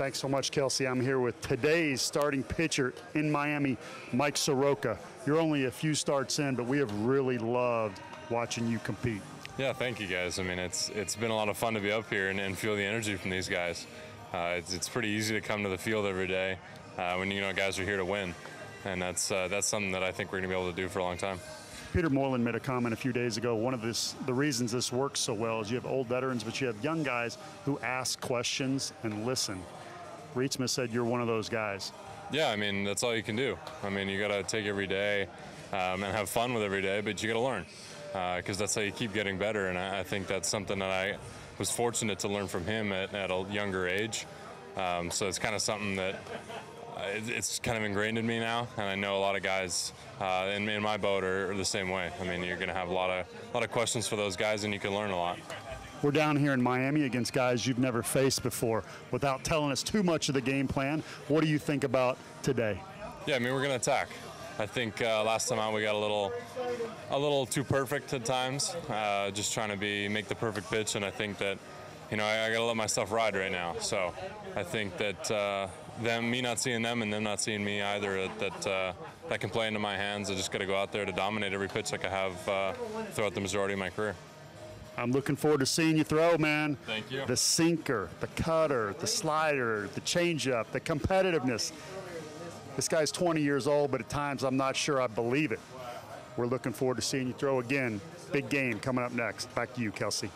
Thanks so much, Kelsey. I'm here with today's starting pitcher in Miami, Mike Soroka. You're only a few starts in, but we have really loved watching you compete. Yeah, thank you guys. I mean, it's it's been a lot of fun to be up here and, and feel the energy from these guys. Uh, it's, it's pretty easy to come to the field every day uh, when you know guys are here to win, and that's uh, that's something that I think we're going to be able to do for a long time. Peter Moylan made a comment a few days ago. One of this, the reasons this works so well is you have old veterans, but you have young guys who ask questions and listen. Rietsma said you're one of those guys. Yeah, I mean that's all you can do. I mean you got to take every day um, and have fun with every day, but you got to learn because uh, that's how you keep getting better. And I, I, think that's something that I was fortunate to learn from him at, at a younger age. Um, so it's kind of something that uh, it's kind of ingrained in me now, and I know a lot of guys uh, in, in, my boat are, are, the same way. I mean, you're going to have a lot of a lot of questions for those guys, and you can learn a lot. We're down here in Miami against guys you've never faced before. Without telling us too much of the game plan, what do you think about today? Yeah, I mean, we're going to attack. I think uh, last time out we got a little, a little too perfect at times, uh, just trying to be make the perfect pitch, and I think that you know, I, I got to let myself ride right now. So I think that uh, them, me not seeing them, and them not seeing me either, that uh, that can play into my hands. I just got to go out there to dominate every pitch like I have uh, throughout the majority of my career. I'm looking forward to seeing you throw, man. Thank you. The sinker, the cutter, the slider, the changeup, the competitiveness. This guy's 20 years old, but at times I'm not sure I believe it. We're looking forward to seeing you throw again. Big game coming up next. Back to you, Kelsey.